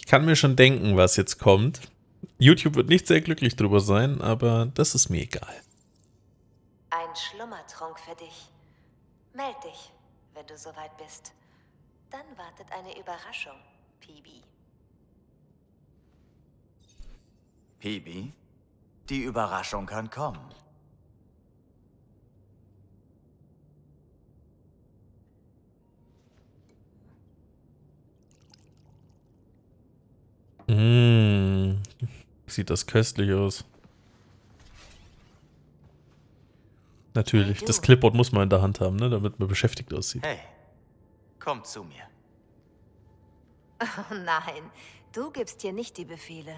Ich kann mir schon denken, was jetzt kommt. YouTube wird nicht sehr glücklich drüber sein, aber das ist mir egal. Ein Schlummertrunk für dich. Meld dich, wenn du soweit bist. Dann wartet eine Überraschung, Pibi. Pibi, die Überraschung kann kommen. Mmh, sieht das köstlich aus. Natürlich, das Clipboard muss man in der Hand haben, ne, damit man beschäftigt aussieht. Hey, komm zu mir. Oh nein, du gibst hier nicht die Befehle.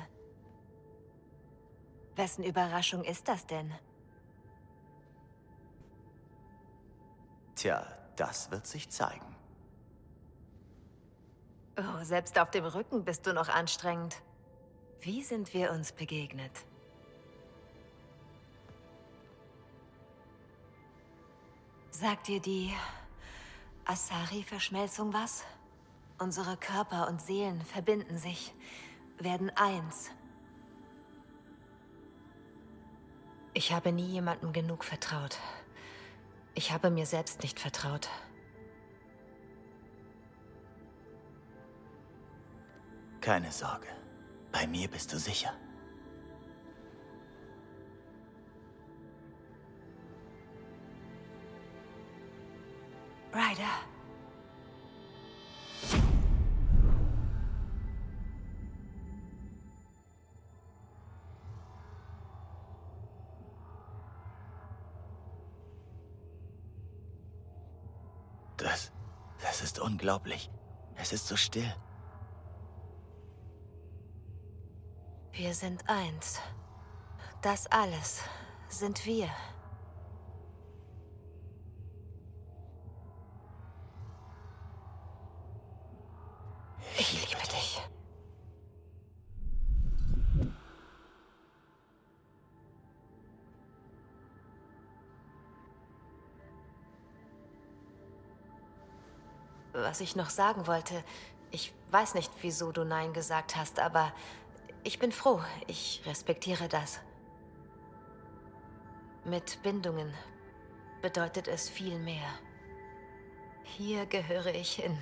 Wessen Überraschung ist das denn? Tja, das wird sich zeigen. Oh, selbst auf dem Rücken bist du noch anstrengend. Wie sind wir uns begegnet? Sagt dir die Asari-Verschmelzung was? Unsere Körper und Seelen verbinden sich, werden eins. Ich habe nie jemandem genug vertraut. Ich habe mir selbst nicht vertraut. Keine Sorge. Bei mir bist du sicher. Ryder. Das. Das ist unglaublich. Es ist so still. Wir sind eins. Das alles sind wir. Ich liebe dich. Was ich noch sagen wollte, ich weiß nicht, wieso du Nein gesagt hast, aber ich bin froh. Ich respektiere das. Mit Bindungen bedeutet es viel mehr. Hier gehöre ich hin.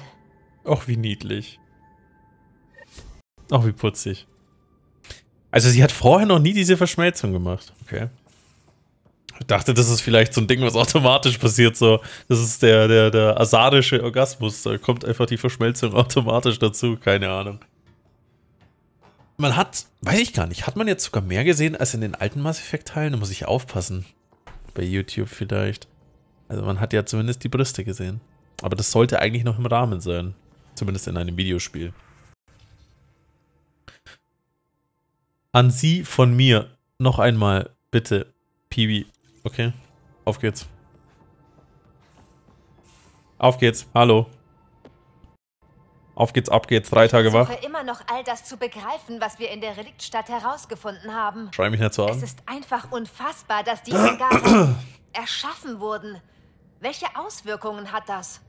Auch wie niedlich. Auch wie putzig. Also sie hat vorher noch nie diese Verschmelzung gemacht. Okay. Ich dachte, das ist vielleicht so ein Ding, was automatisch passiert. So, das ist der, der, der asarische Orgasmus. Da kommt einfach die Verschmelzung automatisch dazu. Keine Ahnung. Man hat, weiß ich gar nicht, hat man jetzt sogar mehr gesehen als in den alten Mass Effect Teilen? Da muss ich aufpassen. Bei YouTube vielleicht. Also man hat ja zumindest die Brüste gesehen. Aber das sollte eigentlich noch im Rahmen sein. Zumindest in einem Videospiel. An Sie von mir noch einmal, bitte, Pibi. Okay, auf geht's. Auf geht's, hallo. Auf geht's, ab geht's, drei Tage Ich wach. versuche immer noch all das zu begreifen, was wir in der Reliktstadt herausgefunden haben. Schrei mich nicht so Es an. ist einfach unfassbar, dass die erschaffen wurden. Welche Auswirkungen hat das?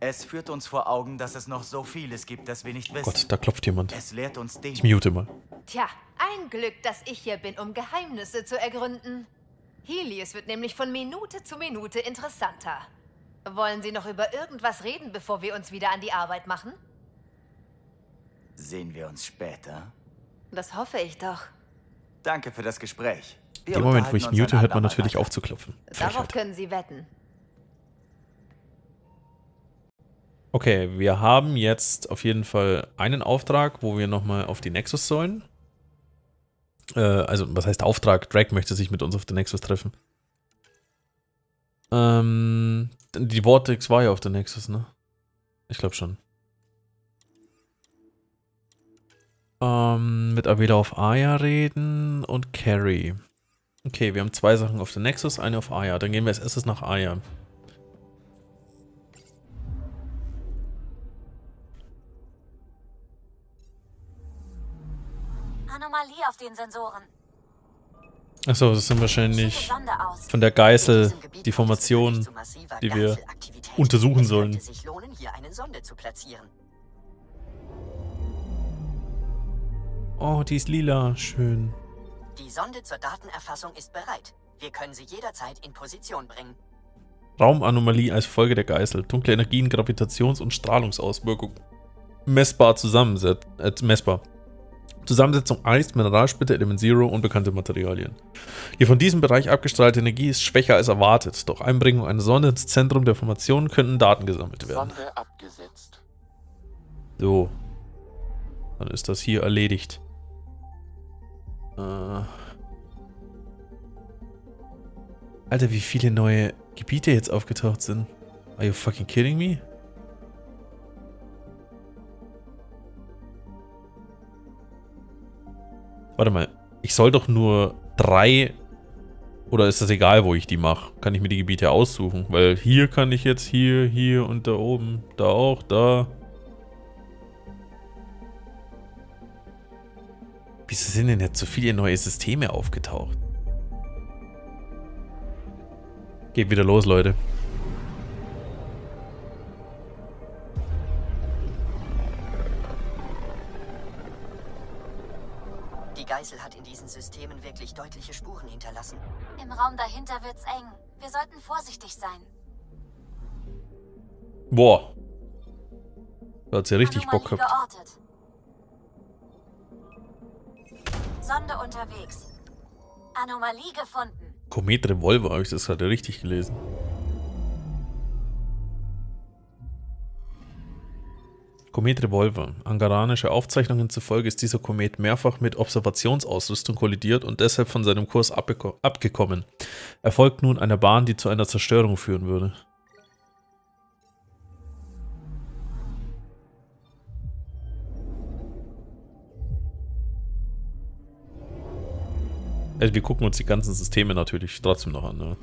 Es führt uns vor Augen, dass es noch so vieles gibt, das wir nicht Oh wissen. Gott, da klopft jemand. Es lehrt uns Ich Demut. mute mal. Tja, ein Glück, dass ich hier bin, um Geheimnisse zu ergründen. Helios wird nämlich von Minute zu Minute interessanter. Wollen Sie noch über irgendwas reden, bevor wir uns wieder an die Arbeit machen? Sehen wir uns später. Das hoffe ich doch. Danke für das Gespräch. Wir In dem Moment, wo ich mute, hört man natürlich auf zu klopfen. Darauf Frechheit. können Sie wetten. Okay, wir haben jetzt auf jeden Fall einen Auftrag, wo wir nochmal auf die Nexus sollen. Äh, also, was heißt Auftrag? Drake möchte sich mit uns auf der Nexus treffen. Ähm, die Vortex war ja auf der Nexus, ne? Ich glaube schon. Ähm, mit Avela auf Aya reden und Carrie. Okay, wir haben zwei Sachen auf der Nexus, eine auf Aya. Dann gehen wir als erstes nach Aya. Anomalie auf den Sensoren. Achso, das sind wahrscheinlich von der Geißel die kommt es Formation, wirklich zu massiver die wir untersuchen sollen. lohnen. Oh, die ist lila. Schön. Die Sonde zur Datenerfassung ist bereit. Wir können sie jederzeit in Position bringen. Raumanomalie als Folge der Geißel. Dunkle Energien, Gravitations- und Strahlungsauswirkungen. Messbar zusammensetzt. Äh, messbar. Zusammensetzung Eis, Mineralsplitter, Element Zero, unbekannte Materialien. Die von diesem Bereich abgestrahlte Energie ist schwächer als erwartet. Durch Einbringung einer Sonde ins Zentrum der Formation könnten Daten gesammelt werden. Sonde abgesetzt. So. Dann ist das hier erledigt. Äh. Alter, wie viele neue Gebiete jetzt aufgetaucht sind. Are you fucking kidding me? Warte mal, ich soll doch nur drei... Oder ist das egal, wo ich die mache? Kann ich mir die Gebiete aussuchen? Weil hier kann ich jetzt hier, hier und da oben, da auch, da. Wieso sind denn jetzt so viele neue Systeme aufgetaucht? Geht wieder los, Leute. Systemen wirklich deutliche Spuren hinterlassen. Im Raum dahinter wird's eng. Wir sollten vorsichtig sein. Boah. Da hat sie richtig Anomalie Bock gehabt. geortet. Sonde unterwegs. Anomalie gefunden. Komet Revolver, habe ich das gerade richtig gelesen. Komet Revolver. Angaranische Aufzeichnungen zufolge ist dieser Komet mehrfach mit Observationsausrüstung kollidiert und deshalb von seinem Kurs abgekommen. Er folgt nun einer Bahn, die zu einer Zerstörung führen würde. Also wir gucken uns die ganzen Systeme natürlich trotzdem noch an. Ne?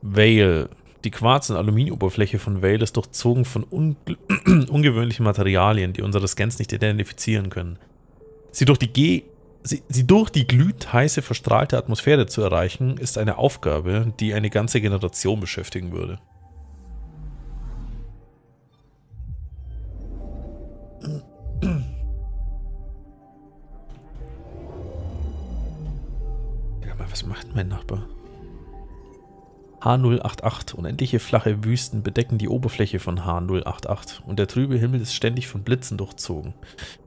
Vale. Die Quarz- und Aluminiumoberfläche von Vale ist durchzogen von ungewöhnlichen Materialien, die unsere Scans nicht identifizieren können. Sie durch die G sie, sie durch die glühend-heiße, verstrahlte Atmosphäre zu erreichen, ist eine Aufgabe, die eine ganze Generation beschäftigen würde. Ja, mal, was macht mein Nachbar? H088. Unendliche flache Wüsten bedecken die Oberfläche von H088 und der trübe Himmel ist ständig von Blitzen durchzogen.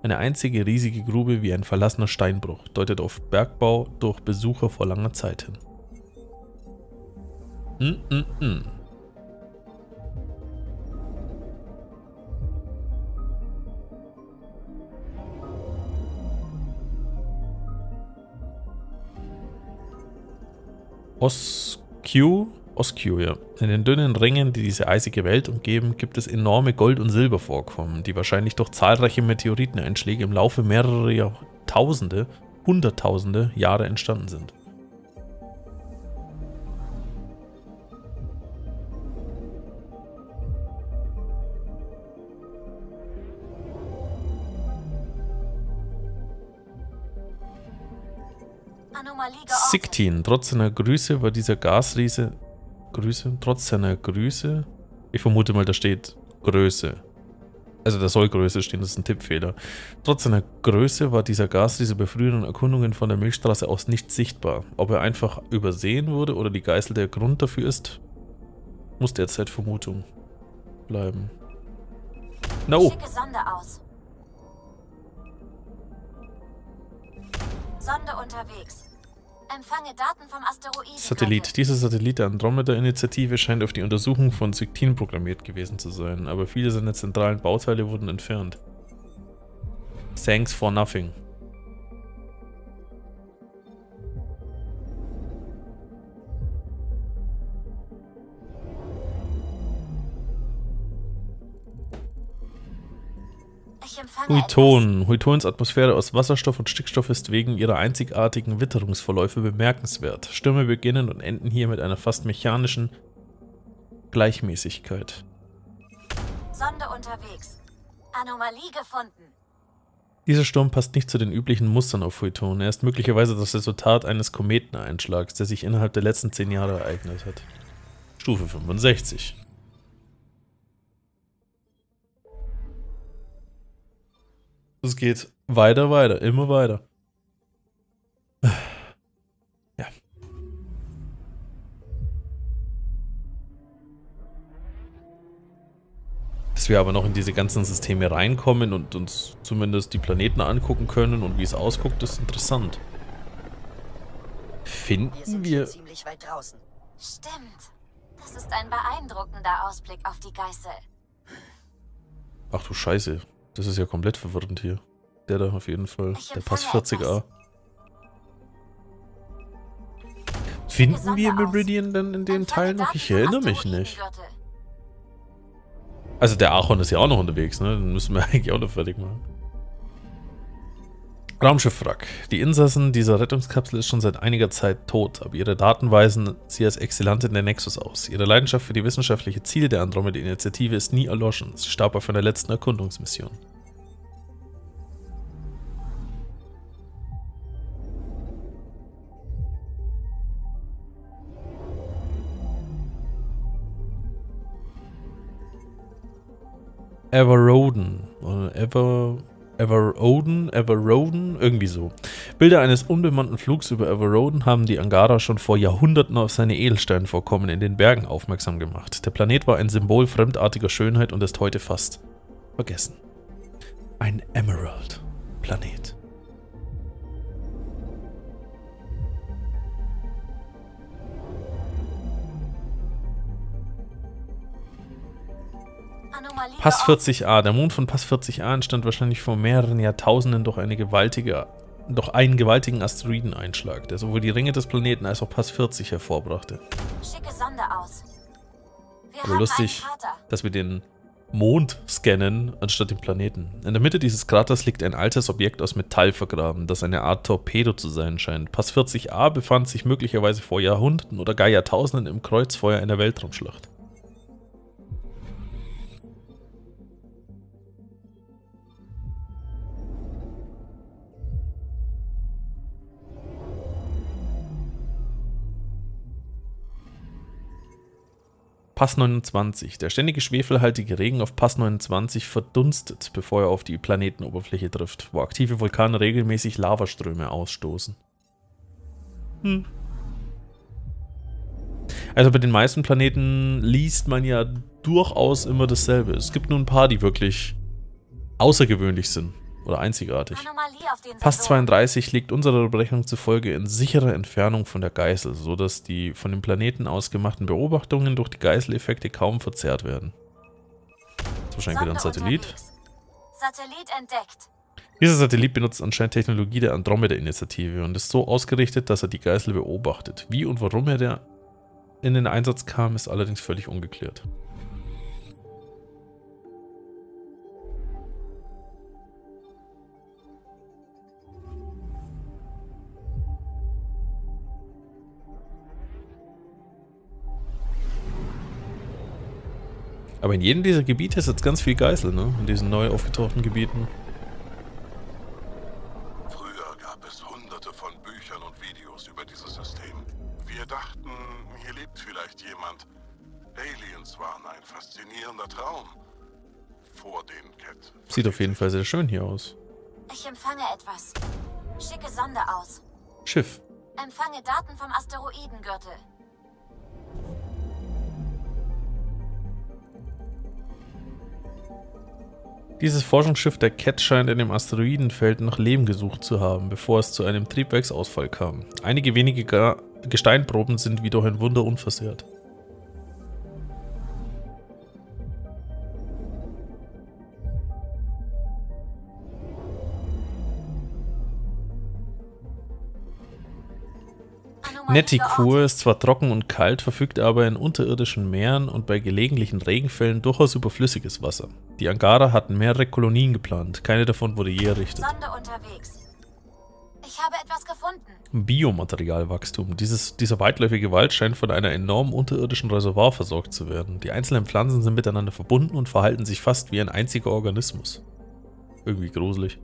Eine einzige riesige Grube wie ein verlassener Steinbruch deutet auf Bergbau durch Besucher vor langer Zeit hin. Mm -mm -mm. Oscu, Oscu, ja. In den dünnen Ringen, die diese eisige Welt umgeben, gibt es enorme Gold- und Silbervorkommen, die wahrscheinlich durch zahlreiche Meteoriteneinschläge im Laufe mehrerer Jahrtausende, Hunderttausende Jahre entstanden sind. Siktin, trotz seiner Größe war dieser Gasriese. Größe? Trotz seiner Größe? Ich vermute mal, da steht Größe. Also da soll Größe stehen, das ist ein Tippfehler. Trotz seiner Größe war dieser Gasriese bei früheren Erkundungen von der Milchstraße aus nicht sichtbar. Ob er einfach übersehen wurde oder die Geißel der Grund dafür ist, muss derzeit Vermutung bleiben. No! Schicke Sonde aus. Sonde unterwegs. Empfange Daten vom Asteroiden. Satellit. Dieser Satellit der Andromeda-Initiative scheint auf die Untersuchung von Siktin programmiert gewesen zu sein, aber viele seiner zentralen Bauteile wurden entfernt. Thanks for nothing. Huiton. Huitons Atmosphäre aus Wasserstoff und Stickstoff ist wegen ihrer einzigartigen Witterungsverläufe bemerkenswert. Stürme beginnen und enden hier mit einer fast mechanischen Gleichmäßigkeit. Sonde unterwegs. Anomalie gefunden. Dieser Sturm passt nicht zu den üblichen Mustern auf Huiton. Er ist möglicherweise das Resultat eines Kometeneinschlags, der sich innerhalb der letzten zehn Jahre ereignet hat. Stufe 65. Es geht weiter, weiter, immer weiter. Ja. Dass wir aber noch in diese ganzen Systeme reinkommen und uns zumindest die Planeten angucken können und wie es ausguckt, ist interessant. Wir Finden sind wir... hier ziemlich weit draußen. Stimmt. Das ist ein beeindruckender Ausblick auf die Geißel. Ach du Scheiße. Das ist ja komplett verwirrend hier. Der da auf jeden Fall. Der Pass empfange 40a. Finden wir. Meridian denn in den Teilen noch? Ich erinnere mich nicht. Also der Archon ist ja auch noch unterwegs, ne? Den müssen wir eigentlich auch noch fertig machen. Raumschiffwrack. Die Insassen dieser Rettungskapsel ist schon seit einiger Zeit tot, aber ihre Daten weisen sie als Exzellent in der Nexus aus. Ihre Leidenschaft für die wissenschaftlichen Ziele der Andromeda-Initiative ist nie erloschen. Sie starb auf einer letzten Erkundungsmission. Everroden. Ever. Everoden, Everroden, irgendwie so. Bilder eines unbemannten Flugs über Everroden haben die Angara schon vor Jahrhunderten auf seine Edelsteinvorkommen in den Bergen aufmerksam gemacht. Der Planet war ein Symbol fremdartiger Schönheit und ist heute fast vergessen. Ein Emerald-Planet. Pass geortet. 40a. Der Mond von Pass 40a entstand wahrscheinlich vor mehreren Jahrtausenden durch eine gewaltige, durch einen gewaltigen Asteroideneinschlag, der sowohl die Ringe des Planeten als auch Pass 40 hervorbrachte. Schicke Sonde aus. Wir Aber haben lustig, dass wir den Mond scannen, anstatt den Planeten. In der Mitte dieses Kraters liegt ein altes Objekt aus Metall vergraben, das eine Art Torpedo zu sein scheint. Pass 40a befand sich möglicherweise vor Jahrhunderten oder gar Jahrtausenden im Kreuzfeuer einer Weltraumschlacht. Pass 29. Der ständige schwefelhaltige Regen auf Pass 29 verdunstet, bevor er auf die Planetenoberfläche trifft, wo aktive Vulkane regelmäßig Lavaströme ausstoßen. Hm. Also bei den meisten Planeten liest man ja durchaus immer dasselbe. Es gibt nur ein paar, die wirklich außergewöhnlich sind oder einzigartig. Pass Sensoren. 32 liegt unserer Berechnung zufolge in sicherer Entfernung von der Geißel, sodass die von dem Planeten aus gemachten Beobachtungen durch die Geißeleffekte kaum verzerrt werden. Das ist wahrscheinlich wieder ein Satellit. Satellit entdeckt. Dieser Satellit benutzt anscheinend Technologie der Andromeda-Initiative und ist so ausgerichtet, dass er die Geißel beobachtet. Wie und warum er der in den Einsatz kam, ist allerdings völlig ungeklärt. Aber in jedem dieser Gebiete ist jetzt ganz viel Geißel, ne? In diesen neu aufgetauchten Gebieten. Früher gab es hunderte von Büchern und Videos über dieses System. Wir dachten, hier lebt vielleicht jemand. Aliens waren ein faszinierender Traum. Vor den Cat. Sieht auf jeden Fall sehr schön hier aus. Dieses Forschungsschiff der Cat scheint in dem Asteroidenfeld nach Leben gesucht zu haben, bevor es zu einem Triebwerksausfall kam. Einige wenige Gesteinproben sind wie durch ein Wunder unversehrt. Nettikur geortet. ist zwar trocken und kalt, verfügt aber in unterirdischen Meeren und bei gelegentlichen Regenfällen durchaus über flüssiges Wasser. Die Angara hatten mehrere Kolonien geplant, keine davon wurde je errichtet. Sonde unterwegs. Ich habe etwas gefunden. Biomaterialwachstum. Dieses, dieser weitläufige Wald scheint von einer enormen unterirdischen Reservoir versorgt zu werden. Die einzelnen Pflanzen sind miteinander verbunden und verhalten sich fast wie ein einziger Organismus. Irgendwie gruselig.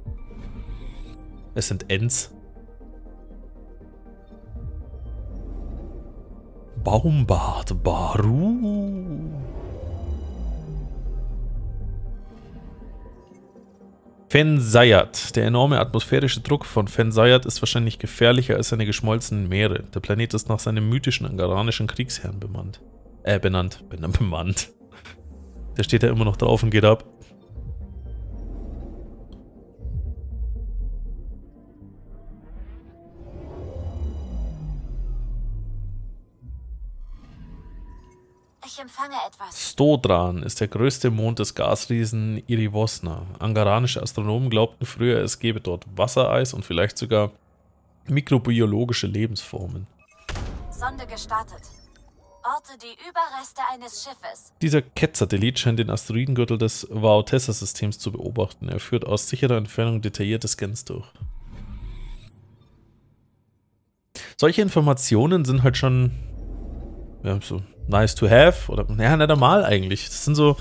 Es sind Ents. Baumbart Baru. Fensayat. Der enorme atmosphärische Druck von Fensayat ist wahrscheinlich gefährlicher als seine geschmolzenen Meere. Der Planet ist nach seinem mythischen angaranischen Kriegsherrn bemannt. Äh, benannt. Ben bemannt. Der steht da immer noch drauf und geht ab. Ich empfange etwas. Stodran ist der größte Mond des Gasriesen Irivosna. Angaranische Astronomen glaubten früher, es gebe dort Wassereis und vielleicht sogar mikrobiologische Lebensformen. Sonde gestartet. Orte die Überreste eines Schiffes. Dieser Ket-Satellit scheint den Asteroidengürtel des Vaotessa-Systems zu beobachten. Er führt aus sicherer Entfernung detaillierte Scans durch. Solche Informationen sind halt schon ja, so nice to have oder naja, nicht einmal eigentlich. Das sind so,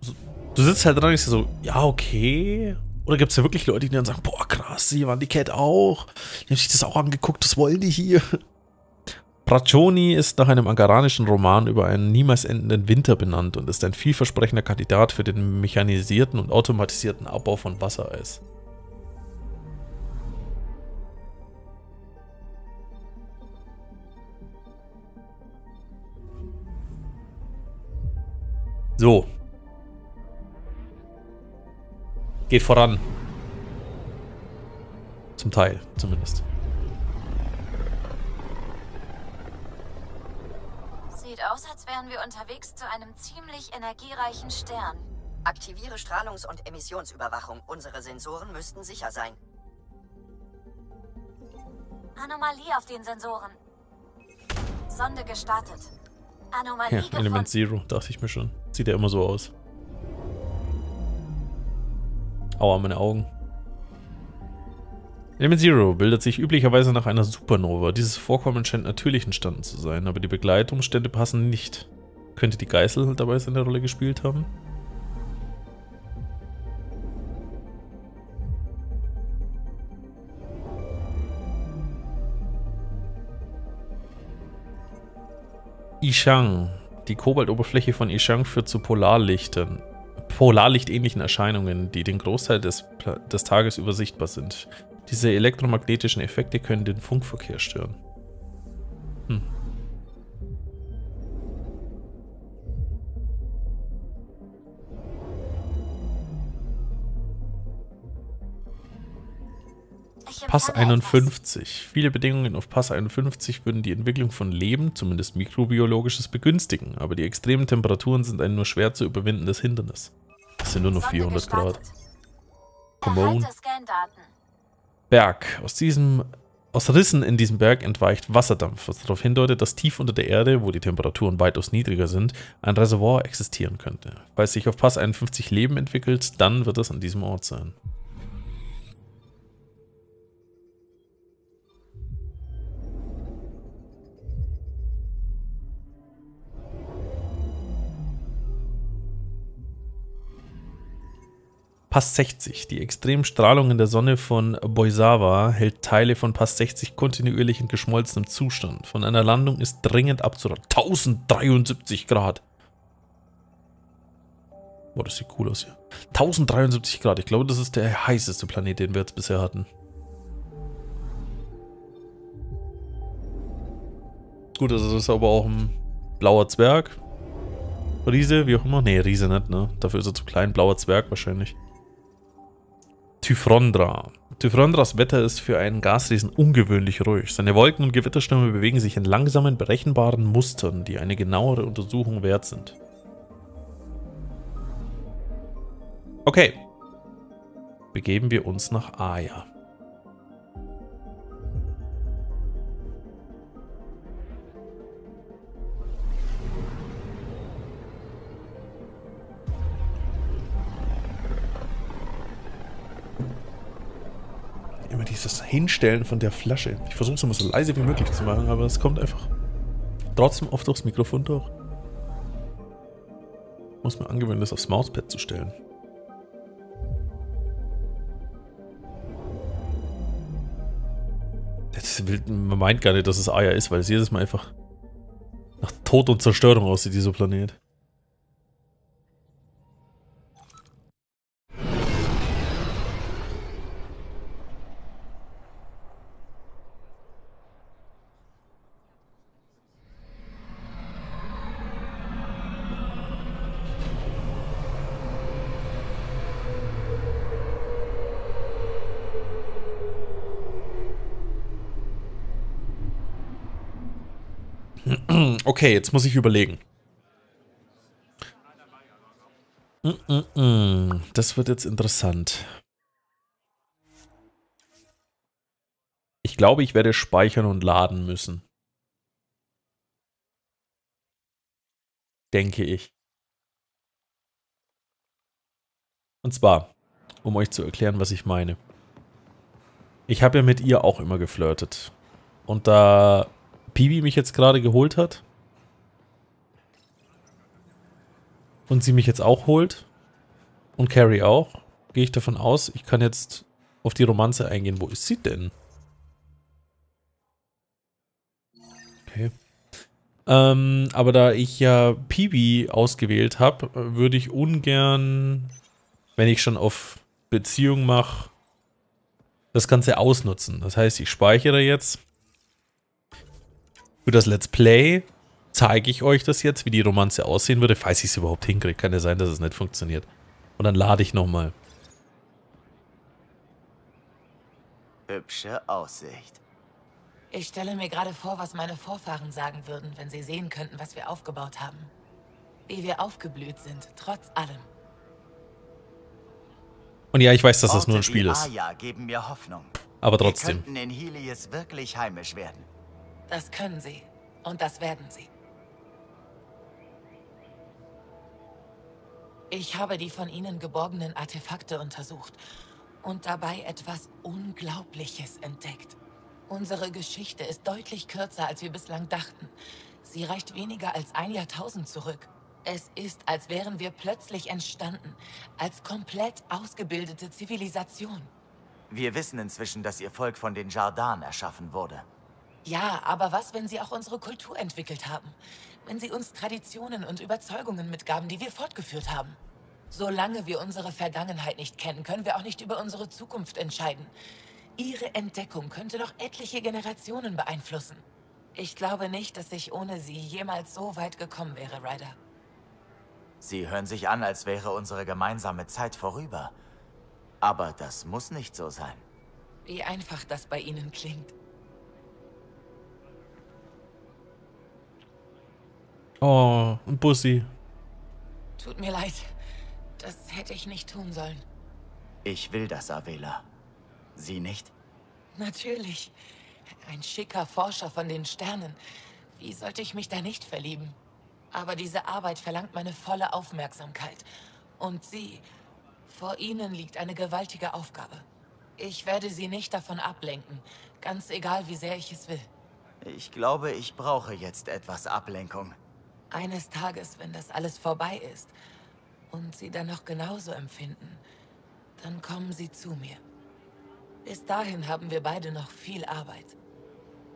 so du sitzt halt dran und denkst so, ja, okay. Oder gibt es ja wirklich Leute, die dann sagen, boah, krass, hier waren die Cat auch. Die haben sich das auch angeguckt, das wollen die hier. Braccioni ist nach einem angaranischen Roman über einen niemals endenden Winter benannt und ist ein vielversprechender Kandidat für den mechanisierten und automatisierten Abbau von Wassereis. So. Geht voran. Zum Teil, zumindest. Sieht aus, als wären wir unterwegs zu einem ziemlich energiereichen Stern. Aktiviere Strahlungs- und Emissionsüberwachung. Unsere Sensoren müssten sicher sein. Anomalie auf den Sensoren. Sonde gestartet. Anomalie Ja, gefunden. Element Zero, dachte ich mir schon. Sieht ja immer so aus. Aua, meine Augen. Element Zero bildet sich üblicherweise nach einer Supernova. Dieses Vorkommen scheint natürlich entstanden zu sein, aber die Begleitumstände passen nicht. Könnte die Geißel dabei seine Rolle gespielt haben? Ishang. Die Kobaltoberfläche von Ishang führt zu Polarlichtern. Polarlichtähnlichen Erscheinungen, die den Großteil des, des Tages übersichtbar sind. Diese elektromagnetischen Effekte können den Funkverkehr stören. Hm. Pass empfange etwas. 51. Viele Bedingungen auf Pass 51 würden die Entwicklung von Leben, zumindest mikrobiologisches, begünstigen, aber die extremen Temperaturen sind ein nur schwer zu überwindendes Hindernis. Das sind nur noch Sonde 400 Grad. Come on. Berg. Aus diesem aus Rissen in diesem Berg entweicht Wasserdampf, was darauf hindeutet, dass tief unter der Erde, wo die Temperaturen weitaus niedriger sind, ein Reservoir existieren könnte. Falls sich auf Pass 51 Leben entwickelt, dann wird es an diesem Ort sein. Pass 60. Die extremen Strahlungen der Sonne von Boisawa hält Teile von Pass 60 kontinuierlich in geschmolzenem Zustand. Von einer Landung ist dringend abzuraten. 1073 Grad. Boah, das sieht cool aus hier. 1073 Grad. Ich glaube, das ist der heißeste Planet, den wir jetzt bisher hatten. Gut, also das ist aber auch ein blauer Zwerg. Riese, wie auch immer. Nee, Riese nicht, ne? Dafür ist er zu klein. Blauer Zwerg wahrscheinlich. Typhrondra. Typhrondras Wetter ist für einen Gasriesen ungewöhnlich ruhig. Seine Wolken und Gewitterstürme bewegen sich in langsamen, berechenbaren Mustern, die eine genauere Untersuchung wert sind. Okay. Begeben wir uns nach Aya. Hinstellen von der Flasche. Ich versuche es immer so leise wie möglich zu machen, aber es kommt einfach trotzdem oft durchs Mikrofon durch. Muss mir angewöhnen, das aufs Mauspad zu stellen. Das will, man meint gar nicht, dass es Aya ist, weil es jedes Mal einfach nach Tod und Zerstörung aussieht, dieser Planet. Okay, jetzt muss ich überlegen. Mm, mm, mm. Das wird jetzt interessant. Ich glaube, ich werde speichern und laden müssen. Denke ich. Und zwar, um euch zu erklären, was ich meine. Ich habe ja mit ihr auch immer geflirtet. Und da Pibi mich jetzt gerade geholt hat und sie mich jetzt auch holt und Carrie auch, gehe ich davon aus, ich kann jetzt auf die Romanze eingehen. Wo ist sie denn? Okay. Ähm, aber da ich ja Pibi ausgewählt habe, würde ich ungern, wenn ich schon auf Beziehung mache, das Ganze ausnutzen. Das heißt, ich speichere jetzt. Für das Let's Play zeige ich euch das jetzt, wie die Romanze aussehen würde, falls ich es überhaupt hinkriege. Kann ja sein, dass es nicht funktioniert. Und dann lade ich nochmal. Hübsche Aussicht. Ich stelle mir gerade vor, was meine Vorfahren sagen würden, wenn sie sehen könnten, was wir aufgebaut haben. Wie wir aufgeblüht sind, trotz allem. Und ja, ich weiß, dass das nur ein Spiel ist. Aya geben mir Hoffnung. Aber trotzdem. Wir könnten in Helios wirklich heimisch werden. Das können sie. Und das werden sie. Ich habe die von ihnen geborgenen Artefakte untersucht und dabei etwas Unglaubliches entdeckt. Unsere Geschichte ist deutlich kürzer, als wir bislang dachten. Sie reicht weniger als ein Jahrtausend zurück. Es ist, als wären wir plötzlich entstanden, als komplett ausgebildete Zivilisation. Wir wissen inzwischen, dass ihr Volk von den Jardan erschaffen wurde. Ja, aber was, wenn sie auch unsere Kultur entwickelt haben? Wenn sie uns Traditionen und Überzeugungen mitgaben, die wir fortgeführt haben? Solange wir unsere Vergangenheit nicht kennen, können wir auch nicht über unsere Zukunft entscheiden. Ihre Entdeckung könnte noch etliche Generationen beeinflussen. Ich glaube nicht, dass ich ohne sie jemals so weit gekommen wäre, Ryder. Sie hören sich an, als wäre unsere gemeinsame Zeit vorüber. Aber das muss nicht so sein. Wie einfach das bei Ihnen klingt. Oh, ein Bussi. Tut mir leid. Das hätte ich nicht tun sollen. Ich will das, Avela. Sie nicht? Natürlich. Ein schicker Forscher von den Sternen. Wie sollte ich mich da nicht verlieben? Aber diese Arbeit verlangt meine volle Aufmerksamkeit. Und Sie, vor Ihnen liegt eine gewaltige Aufgabe. Ich werde Sie nicht davon ablenken, ganz egal wie sehr ich es will. Ich glaube, ich brauche jetzt etwas Ablenkung. Eines Tages, wenn das alles vorbei ist und Sie dann noch genauso empfinden, dann kommen Sie zu mir. Bis dahin haben wir beide noch viel Arbeit.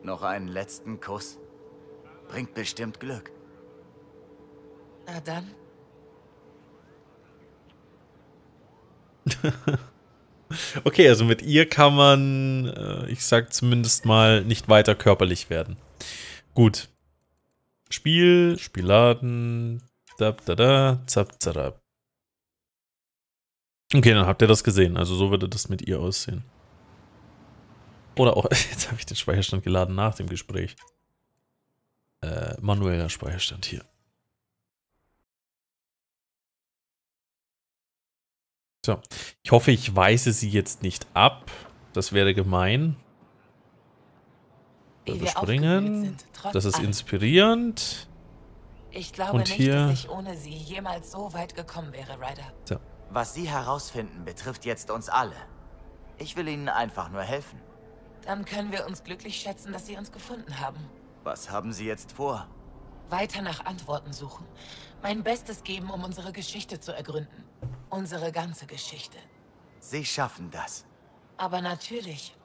Noch einen letzten Kuss. Bringt bestimmt Glück. Na dann. okay, also mit ihr kann man, äh, ich sag zumindest mal, nicht weiter körperlich werden. Gut. Spiel, Spielladen, da, da, da, zap, zarab. Okay, dann habt ihr das gesehen. Also so würde das mit ihr aussehen. Oder auch, jetzt habe ich den Speicherstand geladen nach dem Gespräch. Äh, manueller Speicherstand hier. So, ich hoffe, ich weise sie jetzt nicht ab. Das wäre gemein. Überspringen. Das ist inspirierend. Ich glaube Und nicht, hier- dass ich ohne sie jemals so weit gekommen wäre, Ryder. So. Was Sie herausfinden, betrifft jetzt uns alle. Ich will Ihnen einfach nur helfen. Dann können wir uns glücklich schätzen, dass Sie uns gefunden haben. Was haben Sie jetzt vor? Weiter nach Antworten suchen. Mein Bestes geben, um unsere Geschichte zu ergründen. Unsere ganze Geschichte. Sie schaffen das. Aber natürlich.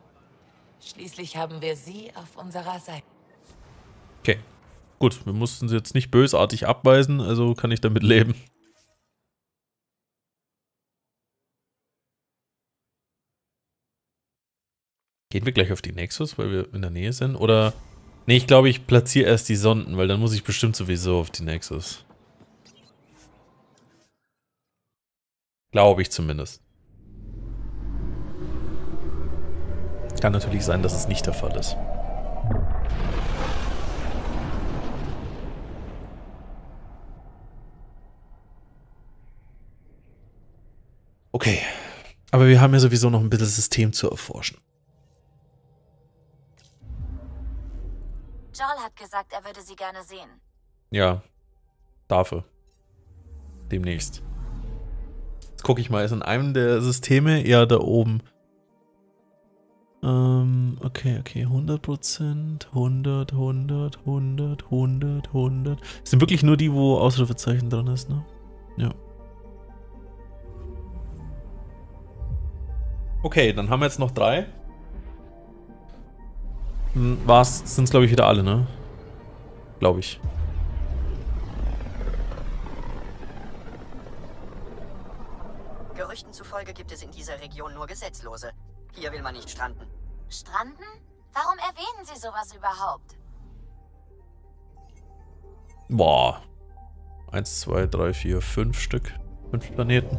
Schließlich haben wir Sie auf unserer Seite. Okay. Gut, wir mussten sie jetzt nicht bösartig abweisen, also kann ich damit leben. Gehen wir gleich auf die Nexus, weil wir in der Nähe sind? Oder. Nee, ich glaube, ich platziere erst die Sonden, weil dann muss ich bestimmt sowieso auf die Nexus. Glaube ich zumindest. Kann natürlich sein, dass es nicht der Fall ist. Okay. Aber wir haben ja sowieso noch ein bisschen System zu erforschen. Jarl hat gesagt, er würde sie gerne sehen. Ja. Dafür. Demnächst. Jetzt gucke ich mal, ist in einem der Systeme eher da oben. Ähm, okay, okay, 100%, 100, 100, 100, 100, 100. Das sind wirklich nur die, wo Ausrufezeichen drin ist, ne? Ja. Okay, dann haben wir jetzt noch drei. Hm, War's, sind es glaube ich wieder alle, ne? Glaube ich. Gerüchten zufolge gibt es in dieser Region nur Gesetzlose. Hier will man nicht stranden. Stranden? Warum erwähnen Sie sowas überhaupt? Boah. Eins, zwei, drei, vier, fünf Stück. Fünf Planeten.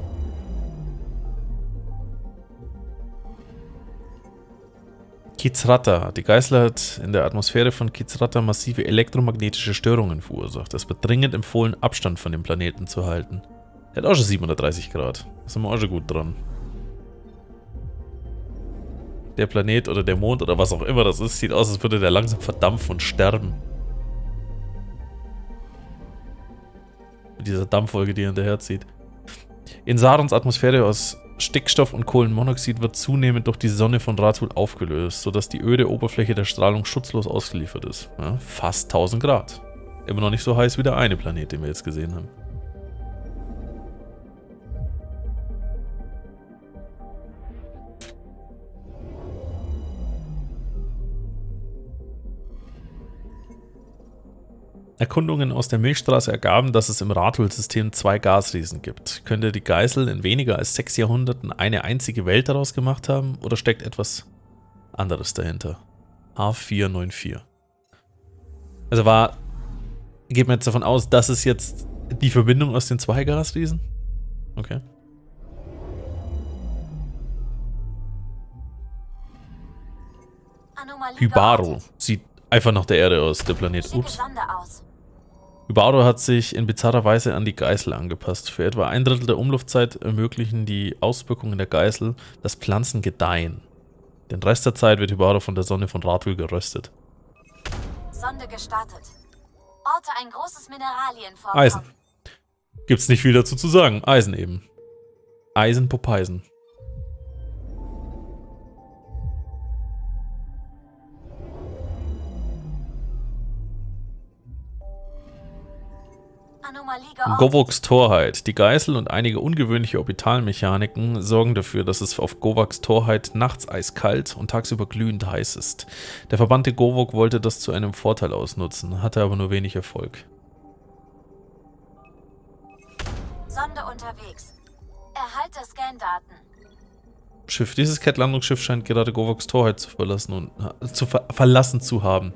Kizrata. Die Geißel hat in der Atmosphäre von Kizrata massive elektromagnetische Störungen verursacht. Es wird dringend empfohlen, Abstand von dem Planeten zu halten. Er hat auch schon 730 Grad. Da sind wir auch schon gut dran. Der Planet oder der Mond oder was auch immer das ist, sieht aus, als würde der langsam verdampfen und sterben. Mit dieser Dampfwolke, die hinterherzieht. In Sarons Atmosphäre aus Stickstoff und Kohlenmonoxid wird zunehmend durch die Sonne von Ratul aufgelöst, sodass die öde Oberfläche der Strahlung schutzlos ausgeliefert ist. Ja, fast 1000 Grad. Immer noch nicht so heiß wie der eine Planet, den wir jetzt gesehen haben. Erkundungen aus der Milchstraße ergaben, dass es im Rathul-System zwei Gasriesen gibt. Könnte die Geißel in weniger als sechs Jahrhunderten eine einzige Welt daraus gemacht haben oder steckt etwas anderes dahinter? H494. Also war, geht man jetzt davon aus, das ist jetzt die Verbindung aus den zwei Gasriesen? Okay. Geortet. sieht einfach nach der Erde aus, der Planet. Ups. Hybaro hat sich in bizarrer Weise an die Geißel angepasst. Für etwa ein Drittel der Umluftzeit ermöglichen die Auswirkungen der Geißel, dass Pflanzen gedeihen. Den Rest der Zeit wird Hybaro von der Sonne von Ratul geröstet. Sonde gestartet. Orte ein großes Mineralienvorkommen. Eisen. Gibt's nicht viel dazu zu sagen. Eisen eben. Eisen Popeisen. Govoks Torheit. Die Geißel und einige ungewöhnliche Orbitalmechaniken sorgen dafür, dass es auf Govaks Torheit nachts eiskalt und tagsüber glühend heiß ist. Der verbannte Govok wollte das zu einem Vorteil ausnutzen, hatte aber nur wenig Erfolg. Sonde unterwegs. Erhalte Scandaten. Schiff. Dieses Cat-Landungsschiff scheint gerade Govoks Torheit zu verlassen und zu ver verlassen zu haben.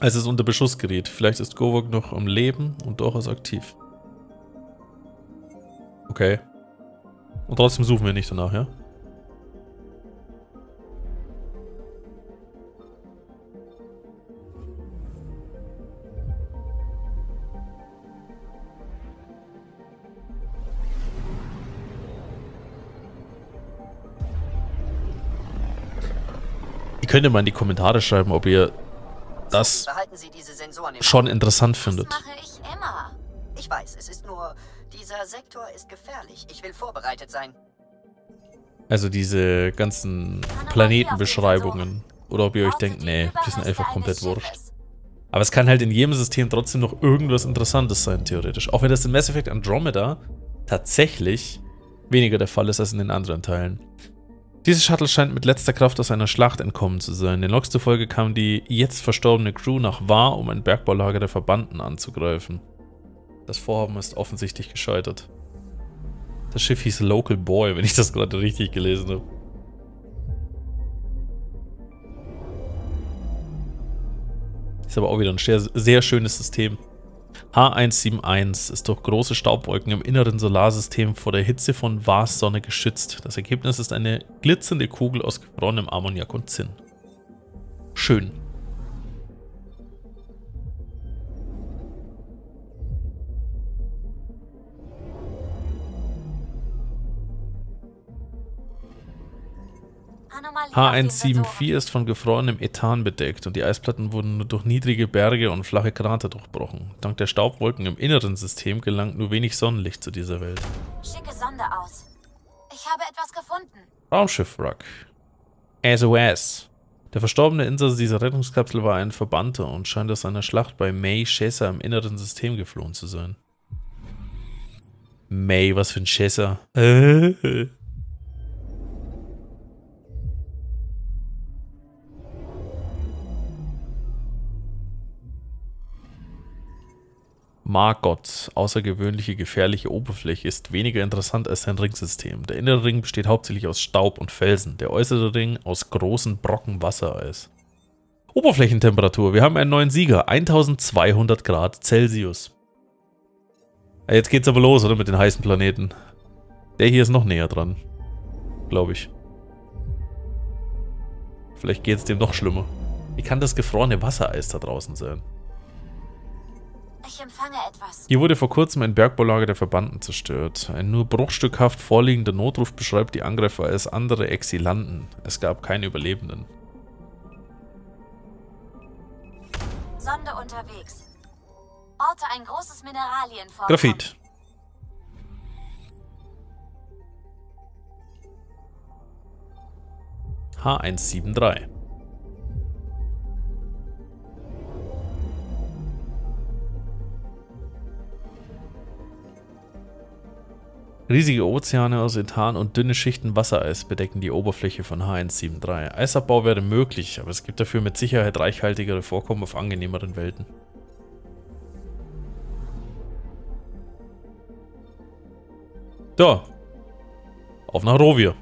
Als es unter Beschuss gerät. Vielleicht ist Govok noch am Leben und durchaus aktiv. Okay. Und trotzdem suchen wir nicht danach, ja? Ihr könnt ja mal in die Kommentare schreiben, ob ihr das schon interessant Das findet. mache ich immer. Ich weiß, es ist nur, dieser Sektor ist gefährlich. Ich will vorbereitet sein. Also diese ganzen Planetenbeschreibungen. Oder ob ihr euch denkt, nee, die sind einfach komplett wurscht. Aber es kann halt in jedem System trotzdem noch irgendwas Interessantes sein, theoretisch. Auch wenn das in Mass Effect Andromeda tatsächlich weniger der Fall ist als in den anderen Teilen. Dieses Shuttle scheint mit letzter Kraft aus einer Schlacht entkommen zu sein. Den Logs zufolge kam die jetzt verstorbene Crew nach War, um ein Bergbaulager der Verbanden anzugreifen. Das Vorhaben ist offensichtlich gescheitert. Das Schiff hieß Local Boy, wenn ich das gerade richtig gelesen habe. Ist aber auch wieder ein sehr, sehr schönes System. H171 ist durch große Staubwolken im inneren Solarsystem vor der Hitze von Vars Sonne geschützt. Das Ergebnis ist eine glitzernde Kugel aus gefrorenem Ammoniak und Zinn. Schön. H174 ist von gefrorenem Ethan bedeckt und die Eisplatten wurden nur durch niedrige Berge und flache Krater durchbrochen. Dank der Staubwolken im inneren System gelangt nur wenig Sonnenlicht zu dieser Welt. Schicke Sonde aus. Ich habe etwas gefunden. Raumschiff-Wrack. SOS. Der verstorbene Insasse dieser Rettungskapsel war ein Verbannter und scheint aus einer Schlacht bei May Chesser im inneren System geflohen zu sein. May, was für ein Chesser. Äh. Margot, außergewöhnliche gefährliche Oberfläche, ist weniger interessant als sein Ringsystem. Der innere Ring besteht hauptsächlich aus Staub und Felsen, der äußere Ring aus großen Brocken Wassereis. Oberflächentemperatur, wir haben einen neuen Sieger, 1200 Grad Celsius. Jetzt geht's aber los, oder, mit den heißen Planeten. Der hier ist noch näher dran, glaube ich. Vielleicht geht's dem noch schlimmer. Wie kann das gefrorene Wassereis da draußen sein? Ich empfange etwas. Hier wurde vor kurzem ein Bergbaulager der Verbanden zerstört. Ein nur bruchstückhaft vorliegender Notruf beschreibt die Angreifer als andere Exilanten. Es gab keine Überlebenden. Sonde unterwegs. Orte ein großes Mineralienvorkommen. Graphit. H173. Riesige Ozeane aus Ethan und dünne Schichten Wassereis bedecken die Oberfläche von H173. Eisabbau wäre möglich, aber es gibt dafür mit Sicherheit reichhaltigere Vorkommen auf angenehmeren Welten. So. Auf nach Rovir.